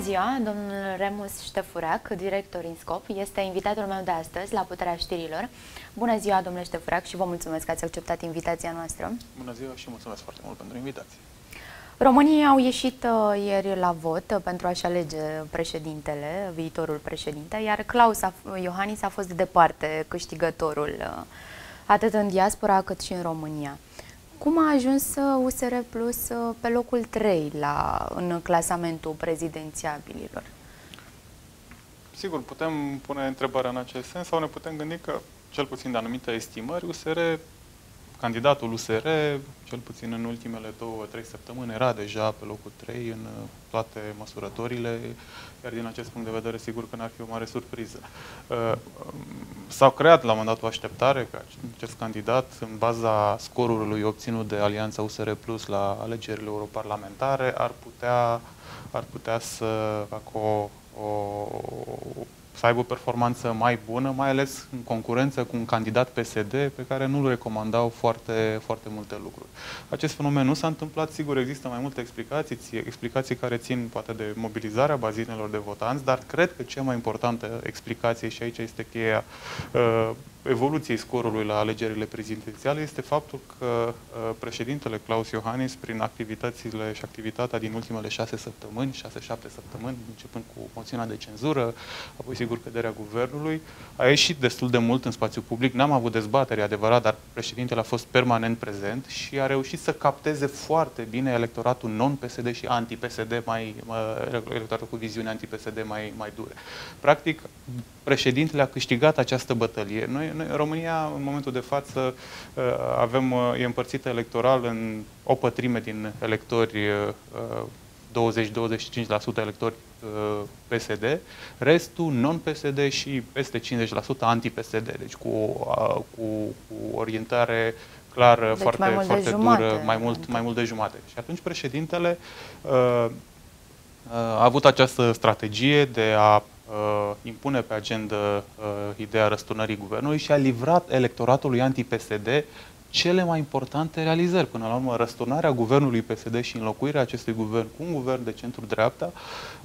ziua, domnul Remus Ștefurac, director în scop, este invitatul meu de astăzi la Puterea Știrilor. Bună ziua, domnule Ștefurac, și vă mulțumesc că ați acceptat invitația noastră. Bună ziua și mulțumesc foarte mult pentru invitație. Românii au ieșit uh, ieri la vot uh, pentru a-și alege președintele, viitorul președinte, iar Claus a, Iohannis a fost departe câștigătorul, uh, atât în diaspora cât și în România. Cum a ajuns USR uh, Plus uh, pe locul 3 la, în clasamentul prezidențiabililor? Sigur, putem pune întrebarea în acest sens sau ne putem gândi că, cel puțin de anumite estimări, USR candidatul USR, cel puțin în ultimele două, trei săptămâni, era deja pe locul 3 în uh, toate măsurătorile, iar din acest punct de vedere, sigur că n-ar fi o mare surpriză. Uh, um, s-au creat la mandatul așteptare că acest candidat, în baza scorului obținut de Alianța USR Plus la alegerile europarlamentare, ar putea, ar putea să facă o, o să aibă o performanță mai bună, mai ales în concurență cu un candidat PSD pe care nu-l recomandau foarte, foarte multe lucruri. Acest fenomen nu s-a întâmplat, sigur există mai multe explicații, explicații care țin poate de mobilizarea bazinelor de votanți, dar cred că cea mai importantă explicație, și aici este cheia uh, evoluției scorului la alegerile prezidențiale este faptul că uh, președintele Claus Iohannis, prin activitățile și activitatea din ultimele șase săptămâni, șase-șapte săptămâni, începând cu moțiunea de cenzură, apoi sigur căderea guvernului, a ieșit destul de mult în spațiu public. N-am avut dezbatere adevărat, dar președintele a fost permanent prezent și a reușit să capteze foarte bine electoratul non-PSD și anti-PSD, mai, electoratul cu viziune anti-PSD mai, mai dure. Practic, președintele a câștigat această bătălie. Noi, noi, România, în momentul de față, uh, avem, uh, e împărțită electoral în o pătrime din electori 20-25% uh, electori PSD, restul non-PSD și peste 50% anti-PSD, deci cu, cu, cu orientare clară, deci foarte, mai foarte dură, mai mult, mai mult de jumate. Și atunci președintele uh, a avut această strategie de a uh, impune pe agenda uh, ideea răsturnării guvernului și a livrat electoratului anti-PSD cele mai importante realizări. Până la urmă, răsturnarea guvernului PSD și înlocuirea acestui guvern cu un guvern de centru-dreapta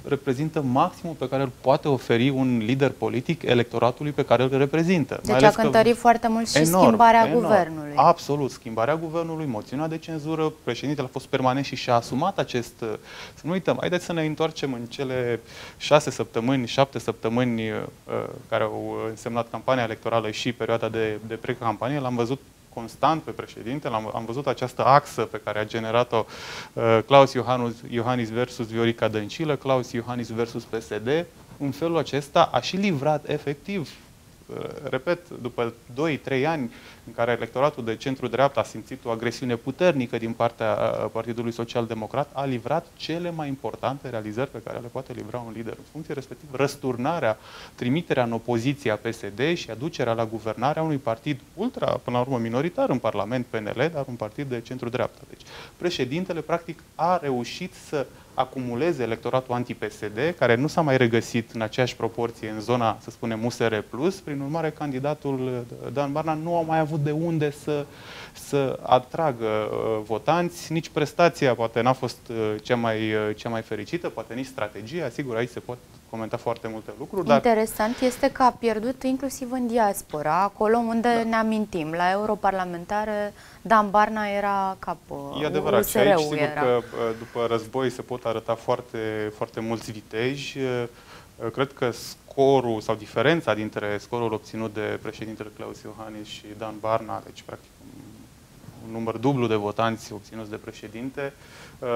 reprezintă maximul pe care îl poate oferi un lider politic electoratului pe care îl reprezintă. Deci a cântărit foarte mult și enorm, schimbarea enorm, guvernului. Absolut, schimbarea guvernului, moțiunea de cenzură, președintele a fost permanent și și-a asumat acest... Să nu uităm, haideți să ne întoarcem în cele șase săptămâni, șapte săptămâni uh, care au însemnat campania electorală și perioada de, de pre-campanie, l-am văzut constant pe președinte. Am, am văzut această axă pe care a generat-o uh, Claus Iohannis, Iohannis versus Viorica Dăncilă, Claus Iohannis versus PSD. În felul acesta a și livrat efectiv Uh, repet, după 2-3 ani în care electoratul de centru-dreapta a simțit o agresiune puternică din partea uh, Partidului Social-Democrat, a livrat cele mai importante realizări pe care le poate livra un lider în funcție, respectiv răsturnarea, trimiterea în opoziție a PSD și aducerea la guvernarea unui partid ultra, până la urmă, minoritar în Parlament, PNL, dar un partid de centru-dreapta. Deci, președintele, practic, a reușit să acumuleze electoratul anti-PSD, care nu s-a mai regăsit în aceeași proporție în zona, să spunem, USR+. Prin urmare, candidatul Dan Barna nu a mai avut de unde să, să atragă uh, votanți. Nici prestația poate n-a fost uh, cea mai, uh, cea mai fericită, poate nici strategia. Sigur, aici se pot comenta foarte multe lucruri. Dar... Interesant este că a pierdut inclusiv în diaspora, acolo unde da. ne amintim, la europarlamentare Dan Barna era cap E adevărat și aici sigur era. că după război se pot arăta foarte, foarte mulți viteji. Cred că scorul sau diferența dintre scorul obținut de președintele Claus Iohannis și Dan Barna, deci practic un număr dublu de votanți obținuți de președinte, uh,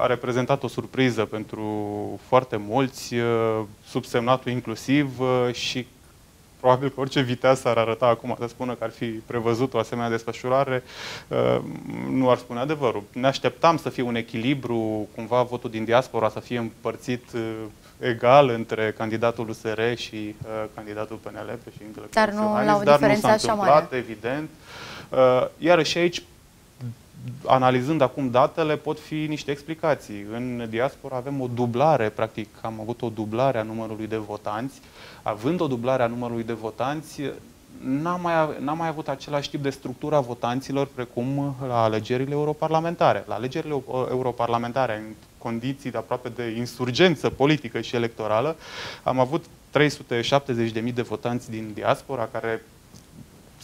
a reprezentat o surpriză pentru foarte mulți, uh, subsemnatul inclusiv uh, și probabil că orice viteaz s-ar arăta acum să spună că ar fi prevăzut o asemenea desfășurare, nu ar spune adevărul. Ne așteptam să fie un echilibru, cumva votul din diaspora să fie împărțit egal între candidatul USR și uh, candidatul PNL, președintele Dar nu la o dar nu s-a întâmplat, evident. Uh, iarăși aici, analizând acum datele, pot fi niște explicații. În diaspora avem o dublare, practic am avut o dublare a numărului de votanți. Având o dublare a numărului de votanți, n-a mai, n-a mai avut același tip de structură a votanților precum la alegerile europarlamentare. La alegerile europarlamentare, în condiții de aproape de insurgență politică și electorală, am avut 370.000 de votanți din diaspora care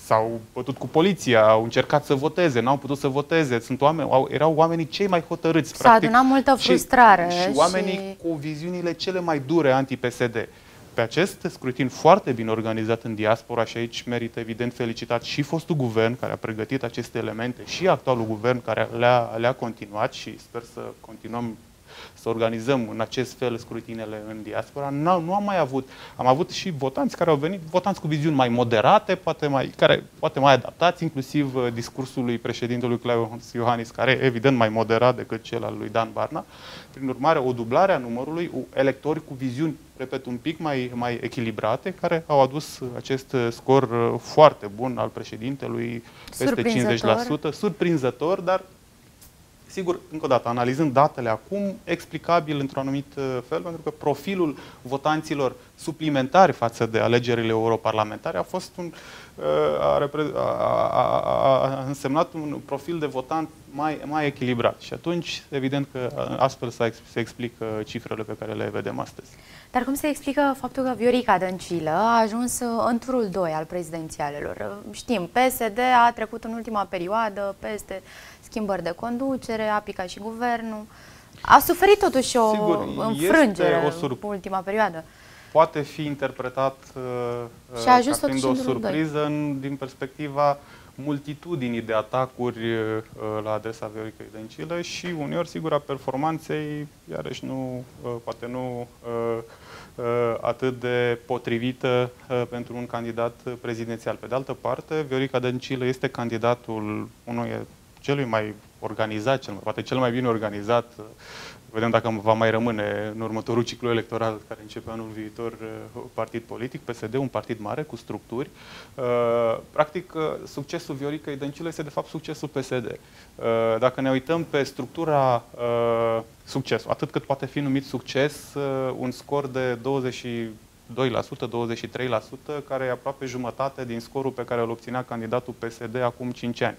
s-au bătut cu poliția, au încercat să voteze, n-au putut să voteze. Sunt oameni, au, erau oamenii cei mai hotărâți. S-a adunat multă frustrare. Și, și oamenii și... cu viziunile cele mai dure anti-PSD. Pe acest scrutin foarte bine organizat în diaspora și aici merită evident felicitat și fostul guvern care a pregătit aceste elemente și actualul guvern care le-a, le-a continuat și sper să continuăm să organizăm în acest fel scrutinele în diaspora. Nu, nu am mai avut. Am avut și votanți care au venit, votanți cu viziuni mai moderate, poate mai, care, poate mai adaptați, inclusiv uh, discursul președintelui Claus Iohannis, care e evident mai moderat decât cel al lui Dan Barna. Prin urmare, o dublare a numărului electori cu viziuni, repet, un pic mai, mai echilibrate, care au adus acest uh, scor uh, foarte bun al președintelui, peste 50%, surprinzător, dar Sigur, încă o dată, analizând datele acum, explicabil într-un anumit uh, fel, pentru că profilul votanților suplimentari față de alegerile europarlamentare a fost un, uh, a, a, a, a însemnat un profil de votant mai, mai echilibrat. Și atunci, evident că uh, astfel se explică cifrele pe care le vedem astăzi. Dar cum se explică faptul că Viorica Dăncilă a ajuns în turul 2 al prezidențialelor? Știm, PSD a trecut în ultima perioadă peste schimbări de conducere, a picat și guvernul. A suferit totuși o Sigur, înfrângere o în ultima perioadă. Poate fi interpretat uh, și a ajuns ca fiind o surpriză în, din perspectiva multitudinii de atacuri uh, la adresa Vioricăi Dăncilă și uneori, sigur, a performanței, iarăși nu, uh, poate nu uh, uh, atât de potrivită uh, pentru un candidat prezidențial. Pe de altă parte, Viorica Dăncilă este candidatul unui celui mai organizat, cel mai, poate cel mai bine organizat, vedem dacă va mai rămâne în următorul ciclu electoral care începe anul viitor uh, partid politic, PSD, un partid mare cu structuri. Uh, practic, uh, succesul Vioricăi Dăncilă este de fapt succesul PSD. Dacă ne uităm pe structura succesul, atât cât poate fi numit succes, un scor de 20 2%, 23%, care e aproape jumătate din scorul pe care îl obținea candidatul PSD acum 5 ani.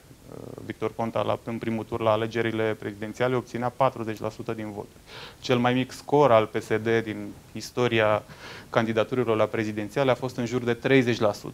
Victor Ponta la, în primul tur la alegerile prezidențiale obținea 40% din voturi. Cel mai mic scor al PSD din istoria candidaturilor la prezidențiale a fost în jur de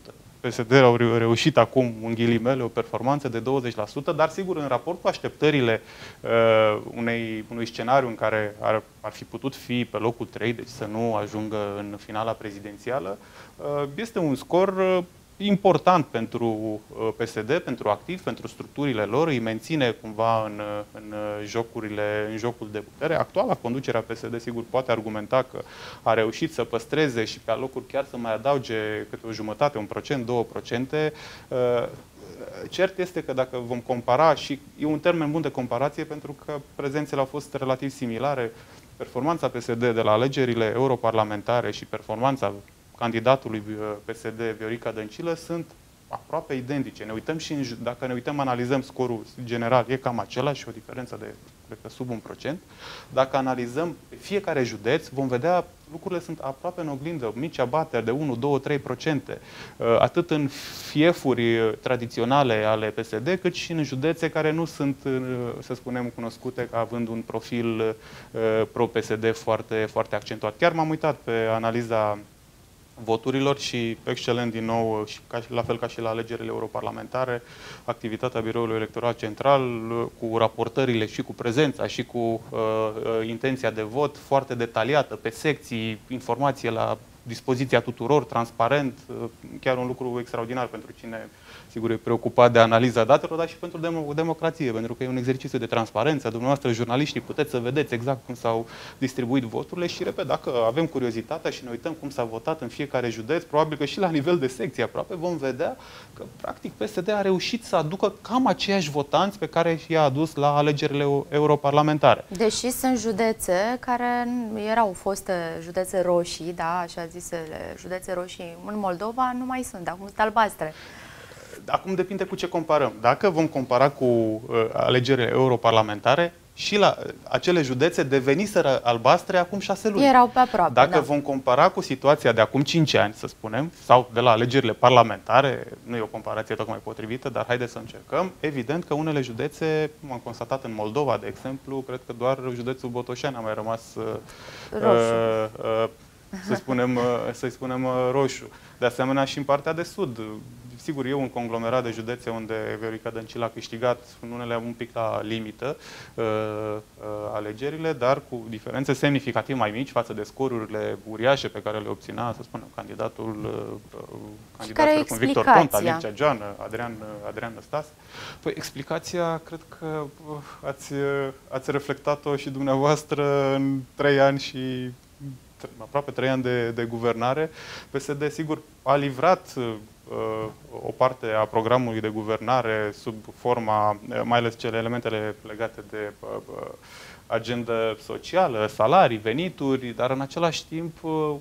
30%. PSD au reușit acum, în ghilimele, o performanță de 20%, dar sigur în raport cu așteptările uh, unei, unui scenariu în care ar, ar fi putut fi pe locul 3, deci să nu ajungă în finala prezidențială, uh, este un scor uh, important pentru uh, PSD, pentru activ, pentru structurile lor, îi menține cumva în, uh, în, uh, jocurile, în jocul de putere. Actuala conducerea PSD, sigur, poate argumenta că a reușit să păstreze și pe alocuri chiar să mai adauge câte o jumătate, un procent, două procente. Cert este că dacă vom compara, și e un termen bun de comparație pentru că prezențele au fost relativ similare, performanța PSD de la alegerile europarlamentare și performanța candidatului uh, PSD Viorica Dăncilă sunt aproape identice. Ne uităm și în, dacă ne uităm, analizăm scorul general, e cam același, o diferență de, cred că, sub un procent. Dacă analizăm fiecare județ, vom vedea lucrurile sunt aproape în oglindă, mici abateri de 1, 2, 3 procente, uh, atât în fiefuri uh, tradiționale ale PSD, cât și în județe care nu sunt, să spunem, cunoscute ca având un profil pro-PSD foarte, foarte accentuat. Chiar m-am uitat pe analiza voturilor și excelent din nou, și ca, la fel ca și la alegerile europarlamentare, activitatea Biroului Electoral Central cu raportările și cu prezența și cu uh, uh, intenția de vot foarte detaliată pe secții, informație la dispoziția tuturor, transparent, uh, chiar un lucru extraordinar pentru cine sigur, e preocupat de analiza datelor, dar și pentru dem- democrație, pentru că e un exercițiu de transparență. Dumneavoastră, jurnaliștii, puteți să vedeți exact cum s-au distribuit voturile și, repet, dacă avem curiozitatea și ne uităm cum s-a votat în fiecare județ, probabil că și la nivel de secție aproape, vom vedea că, practic, PSD a reușit să aducă cam aceiași votanți pe care i-a adus la alegerile europarlamentare. Deși sunt județe care erau foste județe roșii, da, așa zisele județe roșii în Moldova, nu mai sunt, acum sunt albastre acum depinde cu ce comparăm. Dacă vom compara cu uh, alegerile europarlamentare, și la acele județe deveniseră albastre acum șase luni. Erau pe aproape, Dacă da. vom compara cu situația de acum 5 ani, să spunem, sau de la alegerile parlamentare, nu e o comparație tocmai potrivită, dar haideți să încercăm, evident că unele județe, cum am constatat în Moldova, de exemplu, cred că doar județul Botoșani a mai rămas uh, Roșu. uh, uh, să spunem, uh, să spunem uh, roșu. De asemenea și în partea de sud. Sigur, e un conglomerat de județe unde Viorica Dăncilă a câștigat în unele un pic la limită uh, uh, alegerile, dar cu diferențe semnificativ mai mici față de scorurile uriașe pe care le obținea, să spunem, candidatul, uh, uh, candidatul care e cum Victor Ponta, explicația? Mircea Joană, Adrian, uh, Adrian Năstas. Păi explicația, cred că uh, ați, uh, ați reflectat-o și dumneavoastră în trei ani și tre- aproape trei ani de, de guvernare. PSD, sigur, a livrat uh, o parte a programului de guvernare sub forma, uh, mai ales cele elementele legate de uh, uh, agenda socială, salarii, venituri, dar în același timp uh,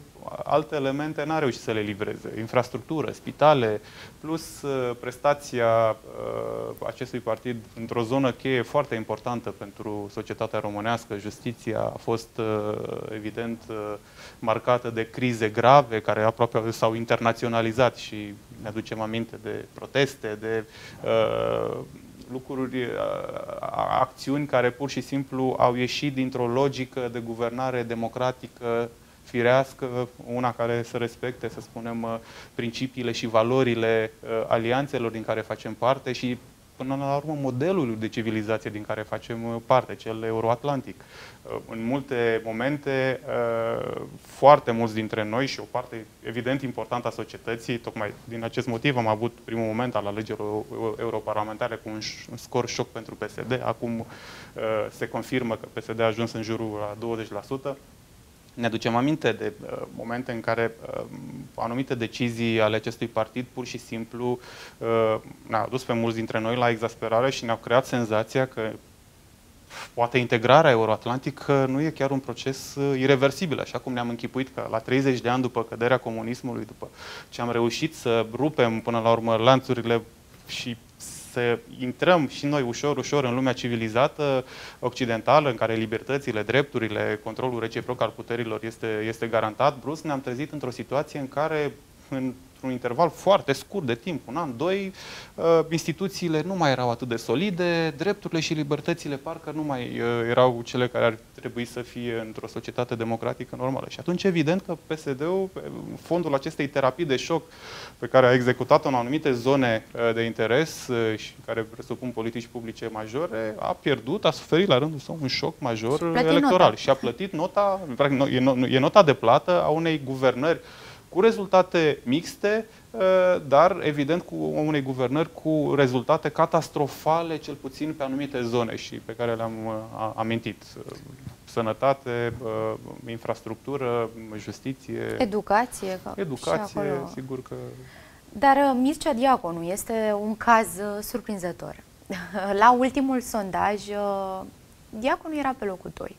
alte elemente n-a reușit să le livreze. Infrastructură, spitale, plus uh, prestația uh, acestui partid într-o zonă cheie foarte importantă pentru societatea românească. Justiția a fost uh, evident uh, marcată de crize grave care aproape s-au internaționalizat și ne aducem aminte de proteste, de uh, lucruri, uh, acțiuni care pur și simplu au ieșit dintr-o logică de guvernare democratică firească, una care să respecte, să spunem, uh, principiile și valorile uh, alianțelor din care facem parte și până la urmă modelul de civilizație din care facem uh, parte, cel euroatlantic. Uh, În multe momente, uh, foarte mulți dintre noi și o parte evident importantă a societății, tocmai din acest motiv am avut primul moment al alegerilor eu- europarlamentare cu un ș- un scor șoc pentru PSD. Acum uh, se confirmă că PSD a ajuns în jurul la 20%. Ne aducem aminte de uh, momente în care uh, anumite decizii ale acestui partid pur și simplu uh, ne-au dus pe mulți dintre noi la exasperare și ne-au creat senzația că poate integrarea euroatlantică nu e chiar un proces uh, irreversibil, așa cum ne-am închipuit că la 30 de ani după căderea comunismului, după ce am reușit să rupem până la urmă lanțurile și să intrăm și noi ușor, ușor în lumea civilizată occidentală, în care libertățile, drepturile, controlul reciproc al puterilor este, este garantat, brusc ne-am trezit într-o situație în care într-un interval foarte scurt de timp, un an, doi, uh, instituțiile nu mai erau atât de solide, drepturile și libertățile parcă nu mai uh, erau cele care ar trebui să fie într-o societate democratică normală. Și atunci, evident că PSD-ul, pe fondul acestei terapii de șoc pe care a executat-o în anumite zone uh, de interes uh, și care presupun politici publice majore, a pierdut, a suferit la rândul său un șoc major plătit electoral nota. și a plătit nota, practic, no- e, no- e nota de plată a unei guvernări cu rezultate mixte, uh, dar evident cu unei guvernări cu rezultate catastrofale, cel puțin pe anumite zone și pe care le-am uh, a- amintit. Uh, Sănătate, uh, infrastructură, justiție, Educație. Că și educație, acolo. sigur că... Dar uh, Mircea Diaconu este un caz uh, surprinzător. La ultimul sondaj, uh, Diaconu era pe locul 2.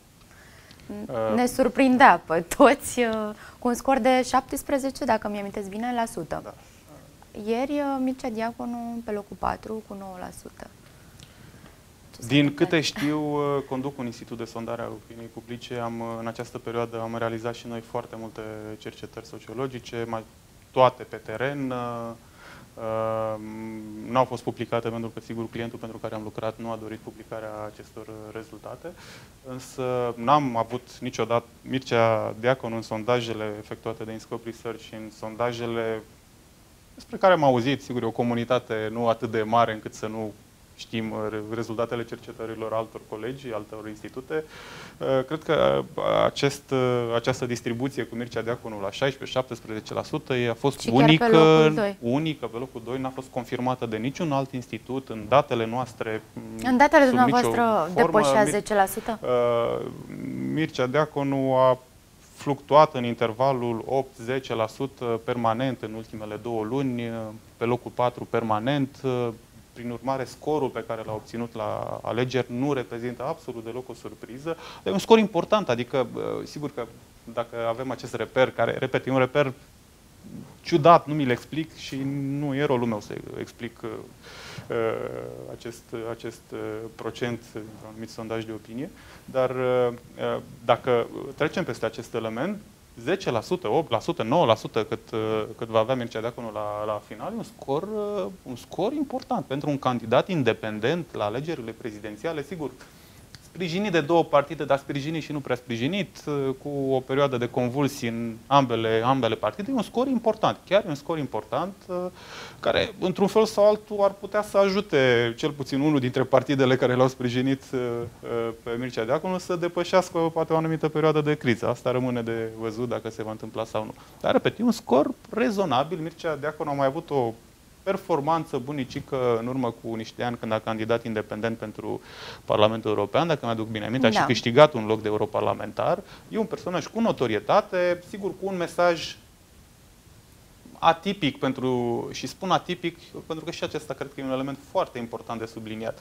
Uh. Ne surprindea pe toți uh, cu un scor de 17, dacă mi amintesc bine, la sută. Da. Ieri uh, Mircea Diaconu pe locul 4 cu 9%. Ce s-a Din întâmplat? câte știu, uh, conduc un institut de sondare a opiniei publice. Am, uh, în această perioadă am realizat și noi foarte multe cercetări sociologice, mai, toate pe teren. Uh, uh, Nu au fost publicate pentru că, sigur, clientul pentru care am lucrat nu a dorit publicarea acestor uh, rezultate, însă n-am avut niciodată Mircea Diacon în sondajele efectuate de Inscope Research și în sondajele despre care am auzit, sigur, e o comunitate nu atât de mare încât să nu știm uh, re- rezultatele cercetărilor altor colegi, altor institute. Uh, Cred că uh, acest, uh, această distribuție cu Mircea Deaconu la 16-17% e- a fost Și chiar pe unică, locul doi. unică pe locul 2, n-a fost confirmată de niciun alt institut în datele noastre. m, În datele sub nicio dumneavoastră formă. depășea Mir- 10%? Uh, Mircea Deaconu a fluctuat în intervalul 8-10% permanent în ultimele două luni, uh, pe locul 4 permanent. Uh, Prin urmare, scorul pe care l-a obținut la alegeri nu reprezintă absolut deloc o surpriză. E un scor important, adică, uh, sigur că dacă avem acest reper, care, repet, e un reper ciudat, nu mi le explic și nu e rolul meu să explic uh, uh, acest, acest uh, procent într-un anumit sondaj de opinie, dar uh, uh dacă trecem peste acest element, 10%, 8%, 9% cât, uh, cât va avea Mircea Deaconu la, la final, e un scor, uh, un scor important pentru un candidat independent la alegerile prezidențiale. Sigur, sprijinit de două partide, dar sprijinit și nu prea sprijinit, uh, cu o perioadă de convulsii în ambele, ambele partide, e un scor important, chiar e un scor important, uh, care, într-un fel sau altul, ar putea să ajute cel puțin unul dintre partidele care l-au sprijinit uh, pe Mircea Deaconu să depășească poate o anumită perioadă de criză. Asta rămâne de văzut dacă se va întâmpla sau nu. Dar, repet, e un scor rezonabil. Mircea Deaconu a mai avut o performanță bunicică în urmă cu niște ani când a candidat independent pentru Parlamentul European, dacă mi-aduc bine aminte, da. a și câștigat un loc de europarlamentar. E un personaj cu notorietate, sigur cu un mesaj atipic pentru, și spun atipic pentru că și acesta cred că e un element foarte important de subliniat.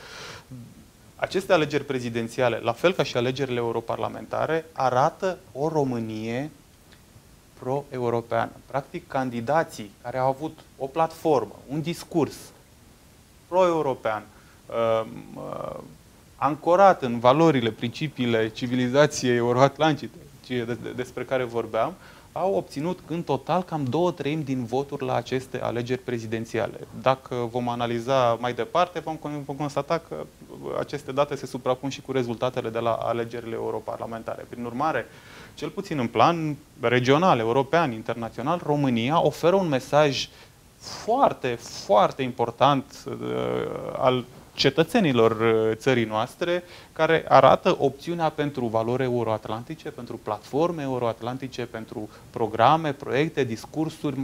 Aceste alegeri prezidențiale, la fel ca și alegerile europarlamentare, arată o Românie pro-europeană. Practic, candidații care au avut o platformă, un discurs pro-european, uh, uh, ancorat în valorile, principiile civilizației euroatlantice despre care vorbeam, au obținut în total cam două treimi din voturi la aceste alegeri prezidențiale. Dacă vom analiza mai departe, vom, vom constata că aceste date se suprapun și cu rezultatele de la alegerile europarlamentare. Prin urmare, cel puțin în plan regional, european, internațional, România oferă un mesaj foarte, foarte important uh, al cetățenilor uh, țării noastre, care arată opțiunea pentru valori euroatlantice, pentru platforme euroatlantice, pentru programe, proiecte, discursuri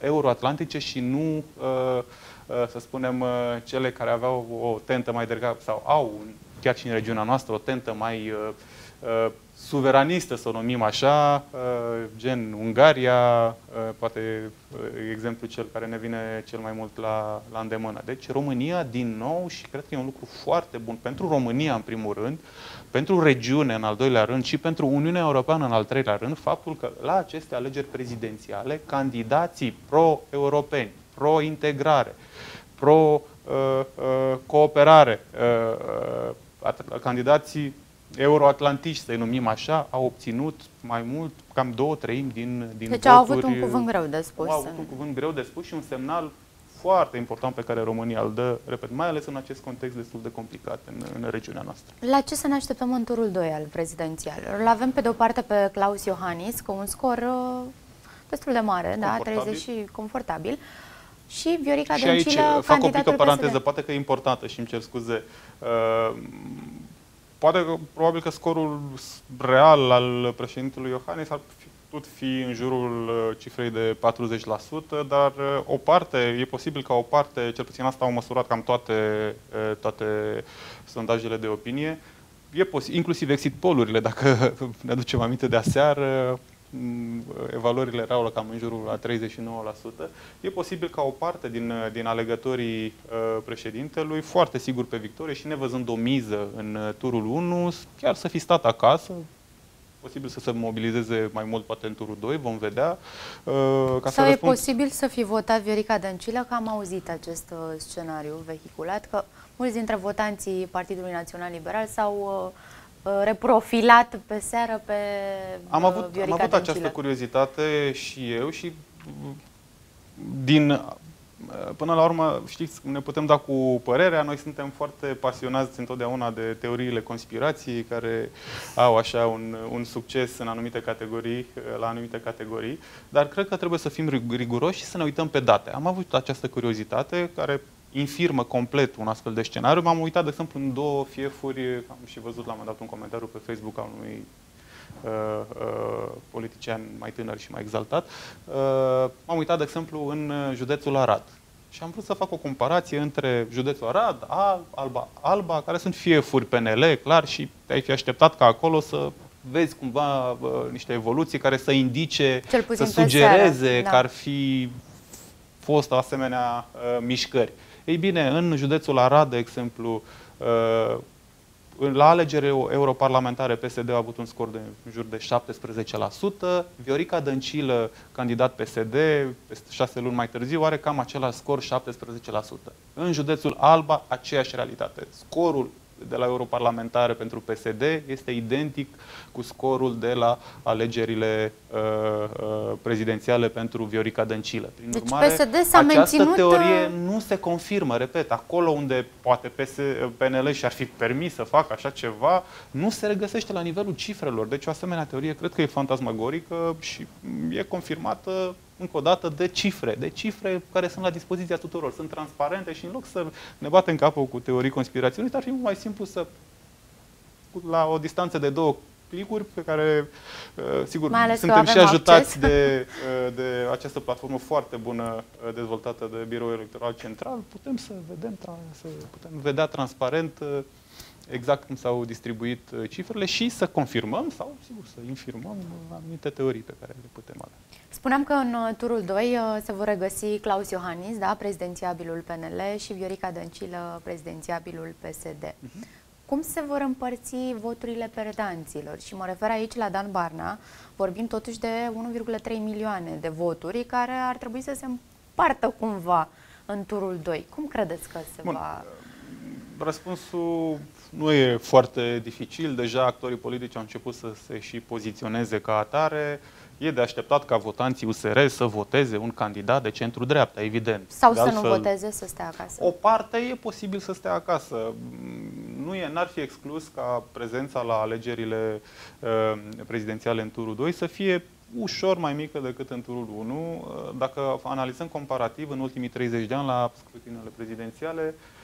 euroatlantice și nu, uh, uh, să spunem, cele care aveau o tentă mai degrabă, sau au, chiar și în regiunea noastră, o tentă mai suveranistă, să o numim așa, uh, gen Ungaria, uh, poate uh, exemplu cel care ne vine cel mai mult la, la îndemână. Deci România, din nou, și cred că e un lucru foarte bun pentru România, în primul rând, pentru regiune, în al doilea rând, și pentru Uniunea Europeană, în al treilea rând, faptul că la aceste alegeri prezidențiale, candidații pro-europeni, pro-integrare, pro-cooperare, candidații euroatlantici, să-i numim așa, au obținut mai mult, cam două treimi din, din deci voturi. au avut un cuvânt greu de spus. Au avut un cuvânt greu de spus și un semnal foarte important pe care România îl dă, repet, mai ales în acest context destul de complicat în, în regiunea noastră. La ce să ne așteptăm în turul 2 al prezidențialelor? Îl avem pe de o parte pe Claus Iohannis cu un scor uh, destul de mare, da, 30 și confortabil. Și Viorica și Dăncilă, aici fac o mică paranteză, poate că e importantă și îmi cer scuze. Uh, poate că, probabil că scorul real al președintelui Iohannis ar fi putut fi în jurul uh, cifrei de 40%, dar uh, o parte, e posibil ca o parte, cel puțin asta au măsurat cam toate, uh, toate sondajele de opinie, e posibil, inclusiv exit polurile, dacă ne aducem aminte de aseară, Mm, evaluările erau la cam în jurul la 39%. E posibil ca o parte din, din alegătorii uh, președintelui, foarte sigur pe victorie și nevăzând o miză în uh, turul 1, chiar să fi stat acasă, posibil să se mobilizeze mai mult poate în turul 2, vom vedea. Uh, ca Sau să răspund... e posibil să fi votat Viorica Dăncilă, că am auzit acest uh, scenariu vehiculat, că mulți dintre votanții Partidului Național Liberal s-au uh, Uh, reprofilat pe seară pe Am uh, avut, am avut această curiozitate și eu și mm, din uh, Până la urmă, știți, ne putem da cu părerea, noi suntem foarte pasionați întotdeauna de teoriile conspirației care au așa un, un succes în anumite categorii, la anumite categorii, dar cred că trebuie să fim riguroși și să ne uităm pe date. Am avut această curiozitate care infirmă complet un astfel de scenariu. M-am uitat, de exemplu, în două fiefuri, am și văzut, l-am dat un comentariu pe Facebook al unui uh, uh, politician mai tânăr și mai exaltat. Uh, m-am uitat, de exemplu, în județul Arad. Și am vrut să fac o comparație între județul Arad, Alba, Alba, care sunt fiefuri PNL, clar, și te-ai fi așteptat ca acolo să vezi cumva uh, niște evoluții care să indice, să sugereze da. că ar fi fost asemenea uh, mișcări. Ei bine, în județul Arad, de exemplu, uh, la alegeri europarlamentare PSD a avut un scor de în jur de 17%, Viorica Dăncilă, candidat PSD, peste șase luni mai târziu, are cam același scor, 17%. În județul Alba, aceeași realitate. Scorul de la europarlamentare pentru PSD este identic cu scorul de la alegerile uh, uh, prezidențiale pentru Viorica Dăncilă. Prin deci urmare, PSD s-a această menținut... teorie uh, nu se confirmă. Repet, acolo unde poate PS, PNL și-ar fi permis să facă așa ceva, nu se regăsește la nivelul cifrelor. Deci o asemenea teorie cred că e fantasmagorică și e confirmată încă o dată, de cifre, de cifre care sunt la dispoziția tuturor, sunt transparente și în loc să ne batem capul cu teorii conspiraționiste, ar fi mult mai simplu să, la o distanță de două clicuri pe care, uh, sigur, suntem și ajutați de, uh, de această platformă foarte bună uh, dezvoltată de Biroul Electoral Central, putem să vedem, să putem vedea transparent exact cum s-au distribuit cifrele și să confirmăm sau, sigur, să infirmăm anumite teorii pe care le putem avea. Spuneam că în uh, turul 2 uh, se vor regăsi Claus Iohannis, da, prezidențiabilul PNL, și Viorica Dăncilă, prezidențiabilul PSD. Uh-huh. Mhm. Cum se vor împărți voturile perdanților? Și mă refer aici la Dan Barna. Vorbim totuși de 1,3 milioane de voturi care ar trebui să se împartă cumva în turul 2. Cum credeți că se Bun. va... Răspunsul nu e foarte dificil. Deja actorii politici au început să se și poziționeze ca atare. E de așteptat ca votanții USR să voteze un candidat de centru-dreapta, evident. Sau de să altfel, nu voteze, să stea acasă. O parte e posibil să stea acasă. Nu e, n-ar fi exclus ca prezența la alegerile uh, prezidențiale în turul 2 să fie ușor mai mică decât în turul 1. Uh, dacă analizăm comparativ în ultimii 30 de ani la scrutinele prezidențiale, uh,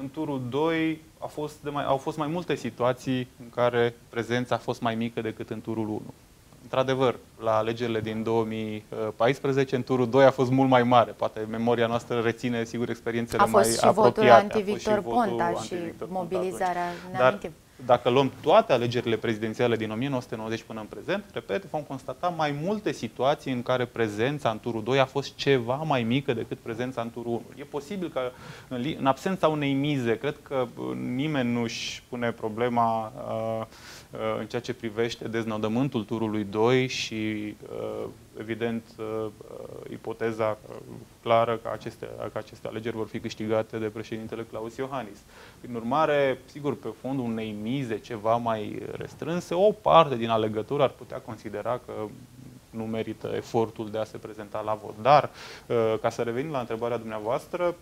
în turul 2 a fost de mai, au fost mai multe situații în care prezența a fost mai mică decât în turul 1 într-adevăr, la alegerile din 2014, în turul 2 a fost mult mai mare. Poate memoria noastră reține, sigur, experiențele mai apropiate. A fost și votul anti-Victor Ponta și mobilizarea. Dar dacă luăm toate alegerile prezidențiale din 1990 până în prezent, repet, vom constata mai multe situații în care prezența în turul 2 a fost ceva mai mică decât prezența în turul 1. E posibil că în absența unei mize, cred că nimeni nu își pune problema uh, Uh, în ceea ce privește deznodământul turului 2 și, uh, evident, uh, ipoteza clară că aceste, că aceste alegeri vor fi câștigate de președintele Claus Iohannis. Prin urmare, sigur, pe fondul unei mize ceva mai restrânse, o parte din alegători ar putea considera că nu merită efortul de a se prezenta la vot. Dar, ca să revenim la întrebarea dumneavoastră,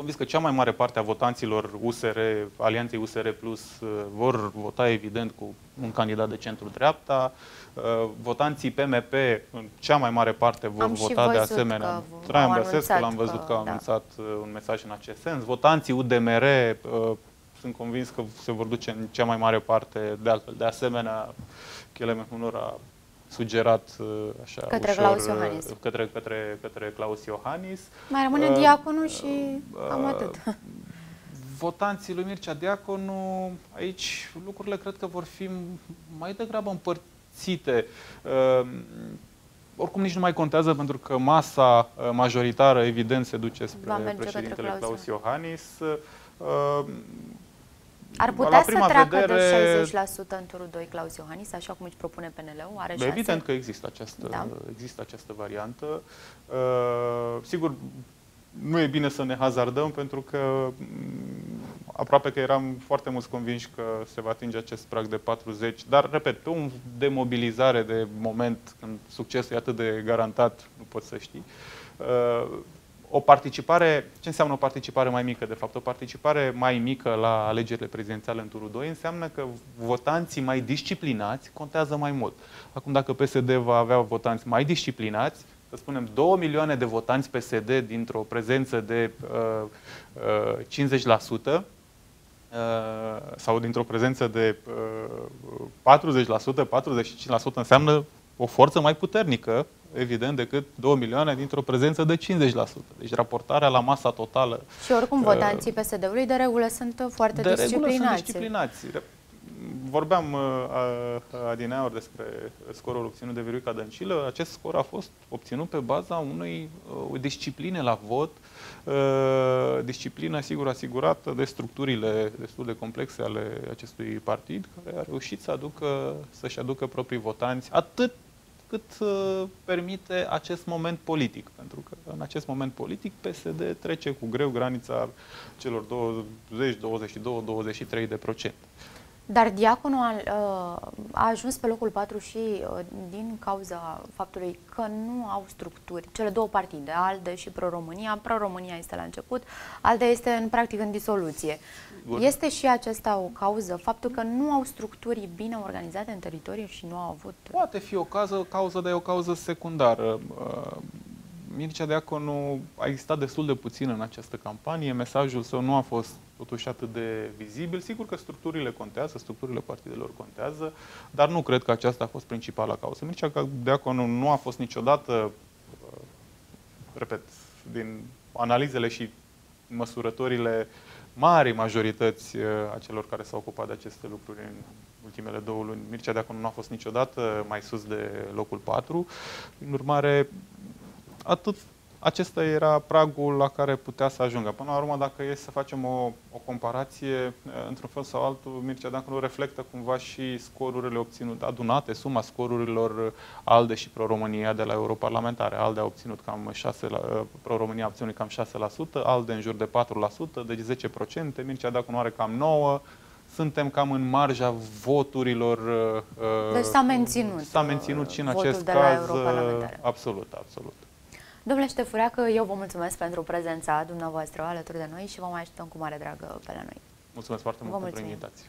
convins că cea mai mare parte a votanților USR, Alianței USR Plus, uh, vor vota evident cu un candidat de centru-dreapta. Uh, votanții PMP, în cea mai mare parte, vor Am vota de asemenea. Traian Băsescu, l-am văzut că a da. anunțat da. un mesaj în acest sens. Votanții UDMR, sunt convins că se vor duce în cea mai mare parte, de altfel, de asemenea, Chele Mehunor sugerat uh, așa către ușor, Claus Iohannis. Către, către, către Claus Iohannis. Mai rămâne uh, diaconul și uh, cam atât. Votanții lui Mircea Diaconu, aici lucrurile cred că vor fi mai degrabă împărțite. Uh, oricum nici nu mai contează pentru că masa uh, majoritară evident se duce spre președintele Claus Iohannis. Uh, ar putea la prima să treacă vedere... de 60% în turul 2 Claus Iohannis, așa cum își propune PNL-ul? Are șanse? Evident că există această, da? există această variantă. Uh, sigur, nu e bine să ne hazardăm pentru că mm, aproape că eram foarte mulți convinși că se va atinge acest prag de 40, dar, repet, pe un demobilizare de moment când succesul e atât de garantat, nu poți să știi, uh, o participare, ce înseamnă o participare mai mică? De fapt, o participare mai mică la alegerile prezidențiale în turul 2 înseamnă că votanții mai disciplinați contează mai mult. Acum, dacă PSD va avea votanți mai disciplinați, să spunem 2 milioane de votanți PSD dintr-o prezență de uh, uh, 50%, uh, sau dintr-o prezență de uh, 40%, 45% înseamnă o forță mai puternică evident, decât 2 milioane dintr-o prezență de 50%. Deci raportarea la masa totală... Și oricum votanții PSD-ului de regulă sunt foarte de disciplinați. Regulă sunt disciplinați. vorbeam uh, adineauri despre scorul obținut de Viorica Dăncilă. Acest scor a fost obținut pe baza unei uh, discipline la vot, uh, disciplină, sigur, asigurată de structurile destul de complexe ale acestui partid, care a reușit să aducă, să-și aducă proprii votanți, atât cât uh, permite acest moment politic. Pentru că în acest moment politic PSD trece cu greu granița celor 20, 22, 23 de procente. Dar Diaconul a, uh, a ajuns pe locul 4 și uh, din cauza faptului că nu au structuri. Cele două partide, ALDE și Pro-România, Pro-România este la început, ALDE este în practic în disoluție. Bun. Este și acesta o cauză, faptul că nu au structuri bine organizate în teritoriu și nu au avut... Poate fi o cauză, cauză dar e o cauză secundară. Uh, Mircea Deaconu a existat destul de puțin în această campanie, mesajul său nu a fost totuși atât de vizibil. Sigur că structurile contează, structurile partidelor contează, dar nu cred că aceasta a fost principala cauză. Mircea Deaconu nu a fost niciodată, uh, repet, din analizele și măsurătorile mari majorități uh, a celor care s-au ocupat de aceste lucruri în ultimele două luni. Mircea Deaconu nu a fost niciodată mai sus de locul 4. În urmare, atât acesta era pragul la care putea să ajungă. Până la urmă, dacă e să facem o, o comparație, eh, într-un fel sau altul, Mircea Deaconu reflectă cumva și scorurile obținute, adunate, suma scorurilor ALDE și Pro-România de la europarlamentare. ALDE a obținut cam 6, la, eh, Pro-România a obținut cam 6%, ALDE în jur de 4%, deci 10%, Mircea Deaconu are cam 9%, suntem cam în marja voturilor. Eh, deci s-a menținut. S-a menținut și în acest caz. Absolut, absolut. Domnule Ștefureacă, eu vă mulțumesc pentru prezența dumneavoastră alături de noi și vă mai așteptăm cu mare dragă pe la noi. Mulțumesc foarte mult vă pentru invitație.